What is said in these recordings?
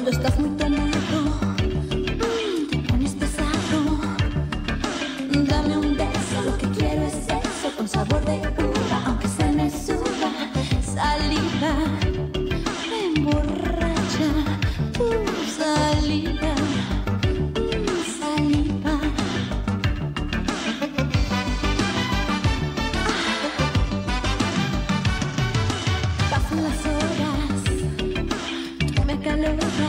Cuando estás muy tomado, te pones pesado. Dame un beso, lo que quiero es eso, con sabor de uva, aunque se me suba saliva. Me emborracha tu saliva, saliva. Pasan las horas, tú me acaloras,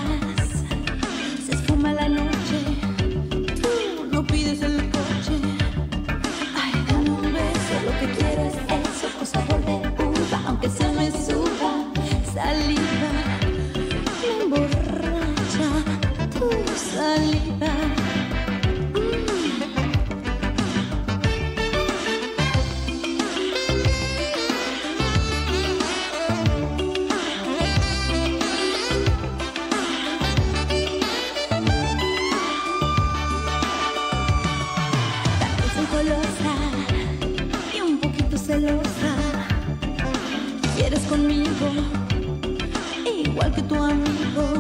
golosa y un poquito celosa. Quieres conmigo, igual que tu amigo.